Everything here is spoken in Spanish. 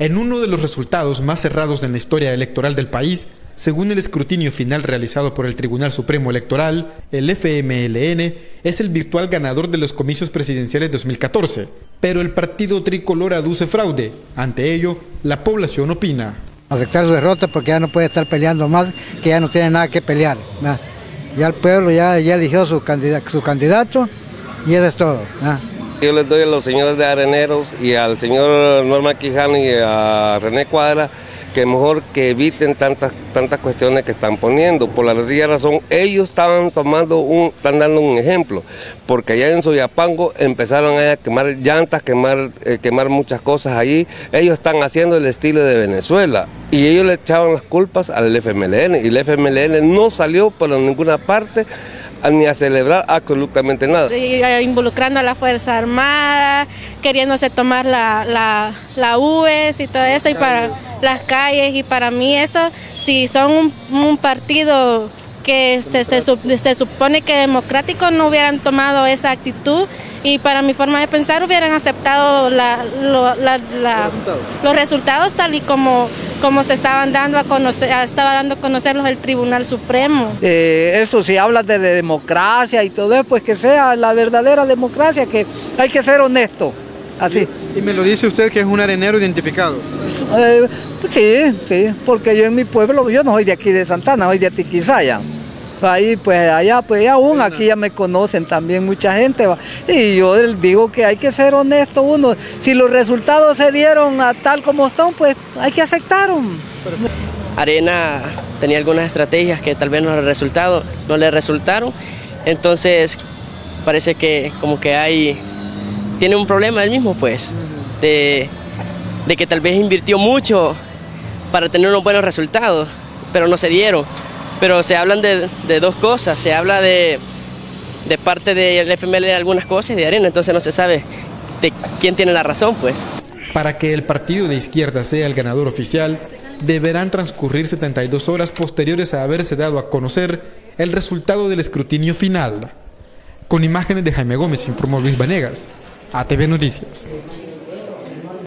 En uno de los resultados más cerrados en la historia electoral del país, según el escrutinio final realizado por el Tribunal Supremo Electoral, el FMLN es el virtual ganador de los comicios presidenciales 2014, pero el partido tricolor aduce fraude. Ante ello, la población opina. Aceptar su derrota porque ya no puede estar peleando más, que ya no tiene nada que pelear. Ya el pueblo ya, eligió su candidato, su candidato y eso es todo. Yo les doy a los señores de Areneros y al señor Norma Quijano y a René Cuadra que mejor que eviten tantas, tantas cuestiones que están poniendo. Por la sencilla razón, ellos estaban tomando un, están dando un ejemplo, porque allá en Soyapango empezaron a quemar llantas, quemar, eh, quemar muchas cosas allí. Ellos están haciendo el estilo de Venezuela y ellos le echaban las culpas al FMLN y el FMLN no salió por ninguna parte ni a celebrar absolutamente nada. Eh, involucrando a la Fuerza Armada, queriéndose tomar la, la, la UES y todo eso, y para las calles, y para mí eso, si son un, partido que se, se, se, supone que democrático no hubieran tomado esa actitud y para mi forma de pensar hubieran aceptado la, los resultados tal y como como se estaban dando a conocer, estaba dando a conocerlos el Tribunal Supremo. Eh, eso, si hablas de, democracia y todo eso, pues que sea la verdadera democracia, que hay que ser honesto, así. ¿Y me lo dice usted que es un arenero identificado? Eh, sí, sí, porque yo en mi pueblo, yo no soy de aquí de Santana, soy de Atiquizaya. Ahí, pues allá, pues aún aquí ya me conocen también mucha gente. Y yo digo que hay que ser honesto uno. Si los resultados se dieron a tal como están, pues hay que aceptarlos. Arena tenía algunas estrategias que tal vez no le resultado, no le resultaron. Entonces parece que como que hay tiene un problema él mismo pues de, de que tal vez invirtió mucho para tener unos buenos resultados, pero no se dieron pero se hablan de, dos cosas, se habla de, de parte del FML de algunas cosas y de Arena, entonces no se sabe de quién tiene la razón, pues. Para que el partido de izquierda sea el ganador oficial, deberán transcurrir 72 horas posteriores a haberse dado a conocer el resultado del escrutinio final. Con imágenes de Jaime Gómez, informó Luis Vanegas, ATV Noticias.